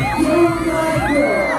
You my God.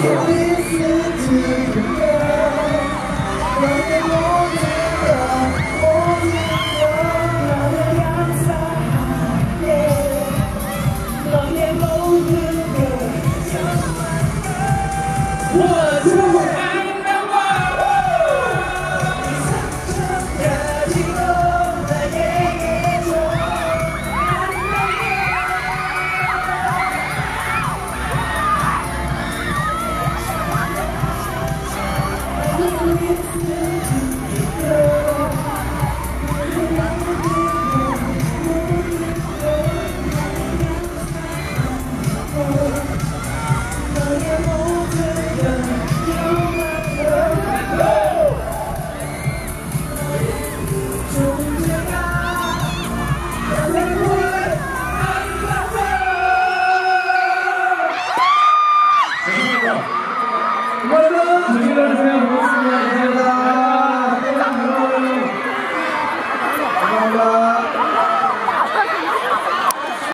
Listen to your girl.